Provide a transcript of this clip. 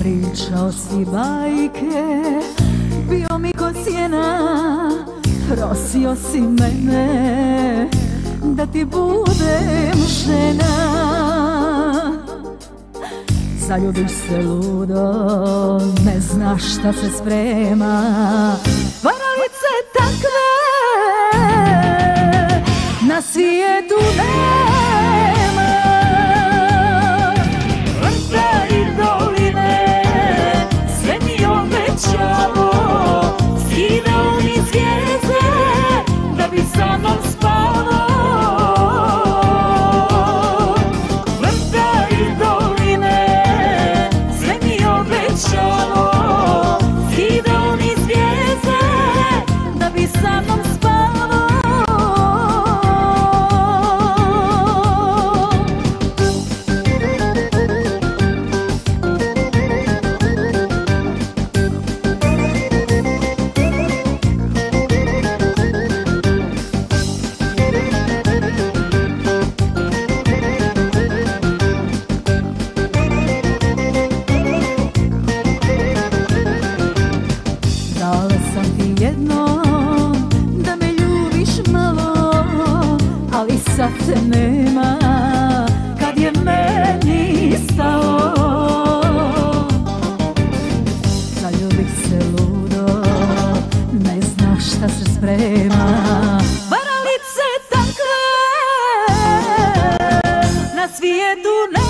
Pričao si bajke Bio mi ko sjena Prosio si mene Da ti budem žena. Zaljubiš se ludo Ne znaš šta se sprema. Varalice takve Na svijetu nema sam ti jedno da me ljubiš malo Ali sad te nema kad je meni stalo Zaljubih se ludo, ne znaš šta se sprema. Varalice takve na svijetu nema